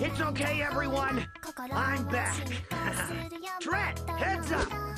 It's okay, everyone. I'm back. Trent, heads up.